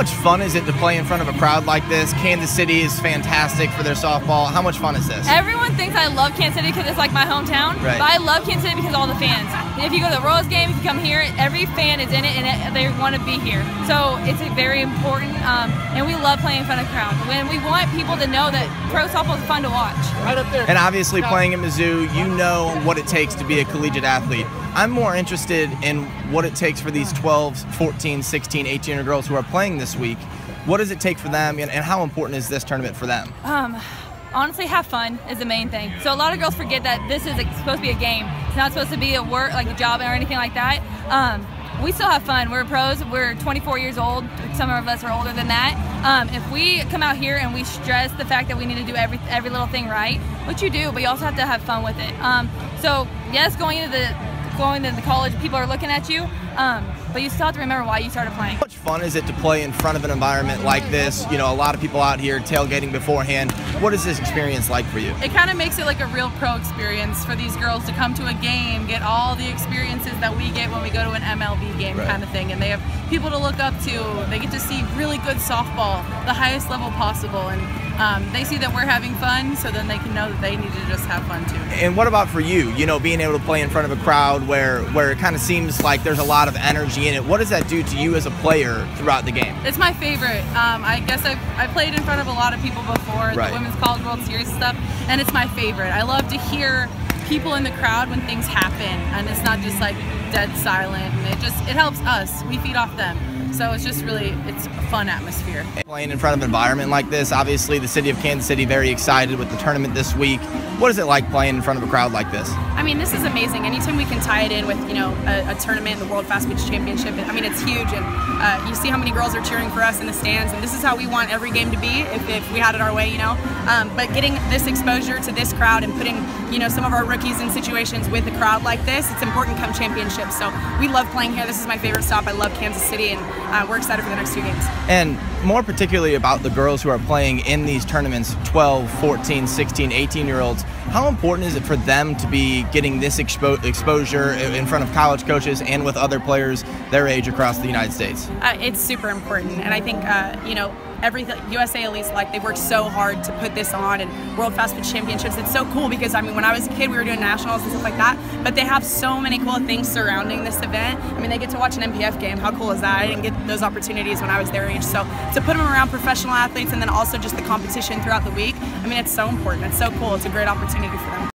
much fun is it to play in front of a crowd like this? Kansas City is fantastic for their softball. How much fun is this? Everyone thinks I love Kansas City because it's like my hometown, right. but I love Kansas City because all the fans. If you go to the Royals game, if you come here, every fan is in it and it, they want to be here. So it's very important, um, and we love playing in front of crowd. When we want people to know that pro softball is fun to watch. Right up there. And obviously, playing at Mizzou, you know what it takes to be a collegiate athlete. I'm more interested in what it takes for these 12, 14, 16, 18 year old girls who are playing this week. What does it take for them, and, and how important is this tournament for them? Um, honestly, have fun is the main thing. So a lot of girls forget that this is supposed to be a game. It's not supposed to be a work, like a job or anything like that. Um, we still have fun. We're pros. We're 24 years old. Some of us are older than that. Um, if we come out here and we stress the fact that we need to do every every little thing right, which you do, but you also have to have fun with it. Um, so yes, going into the going into the college, people are looking at you, um, but you still have to remember why you started playing. How much fun is it to play in front of an environment like this? You know, a lot of people out here tailgating beforehand. What is this experience like for you? It kind of makes it like a real pro experience for these girls to come to a game, get all the experiences that we get when we go to an MLB game right. kind of thing. And they have people to look up to. They get to see really good softball, the highest level possible. And um, they see that we're having fun, so then they can know that they need to just have fun too. And what about for you? You know, being able to play in front of a crowd where where it kind of seems like there's a lot of energy in it. What does that do to you as a player throughout the game? It's my favorite. Um, I guess I've, I played in front of a lot of people before, right. the Women's College World Series stuff, and it's my favorite. I love to hear people in the crowd when things happen, and it's not just like dead silent. And it just it helps us. We feed off them. So it's just really, it's a fun atmosphere. Playing in front of an environment like this, obviously the city of Kansas City very excited with the tournament this week. What is it like playing in front of a crowd like this? I mean, this is amazing. Anytime we can tie it in with, you know, a, a tournament, the World Fast Pitch Championship, I mean, it's huge. And uh, you see how many girls are cheering for us in the stands, and this is how we want every game to be if, if we had it our way, you know. Um, but getting this exposure to this crowd and putting, you know, some of our rookies in situations with a crowd like this, it's important come championships. So we love playing here. This is my favorite stop. I love Kansas City, and uh, we're excited for the next two games. And more particularly about the girls who are playing in these tournaments 12, 14, 16, 18 year olds. How important is it for them to be getting this expo- exposure in front of college coaches and with other players their age across the United States? Uh, it's super important, and I think uh, you know every USA Elite like they worked so hard to put this on and World Fast Pitch Championships. It's so cool because I mean when I was a kid we were doing nationals and stuff like that, but they have so many cool things surrounding this event. I mean they get to watch an NPF game. How cool is that? I didn't get those opportunities when I was their age. So to put them around professional athletes and then also just the competition throughout the week, I mean it's so important. It's so cool. It's a great opportunity for them.